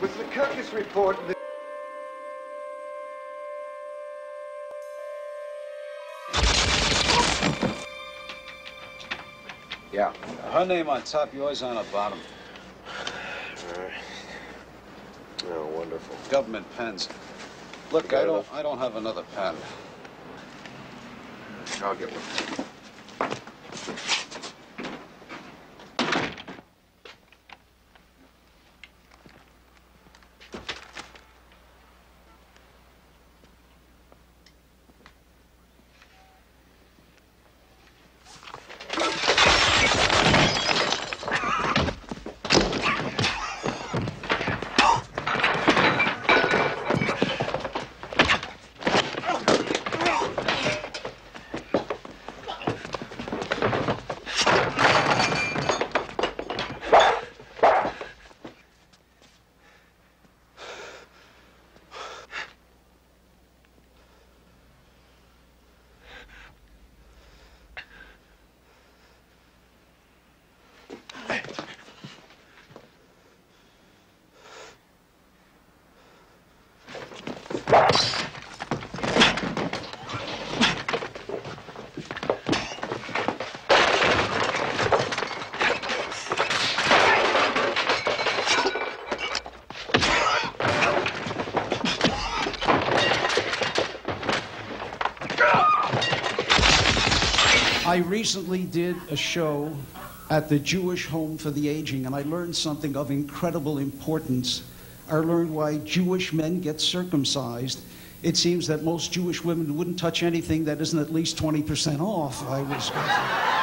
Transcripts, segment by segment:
Was the Kirkus report the... Yeah. Her name on top, yours on the bottom. All right. Oh, wonderful. Government pens. Look, I don't, all? I don't have another pen. I'll get one. I recently did a show at the Jewish Home for the Aging, and I learned something of incredible importance. I learned why Jewish men get circumcised. It seems that most Jewish women wouldn't touch anything that isn't at least 20% off. I was.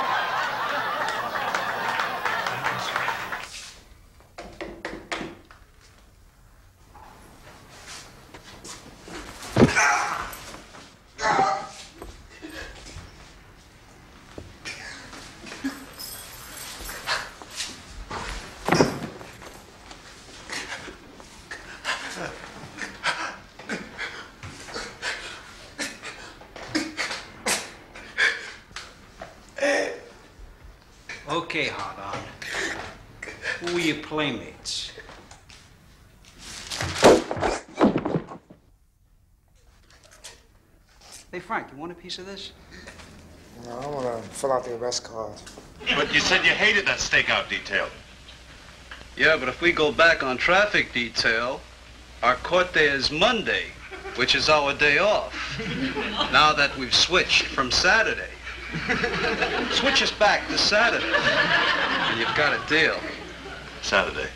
Okay, hot on. Who were your playmates? Hey, Frank, you want a piece of this? No, I want to fill out the arrest card. But you said you hated that stakeout detail. Yeah, but if we go back on traffic detail, our court day is Monday, which is our day off. now that we've switched from Saturday. Switch us back to Saturday. And you've got a deal. Saturday.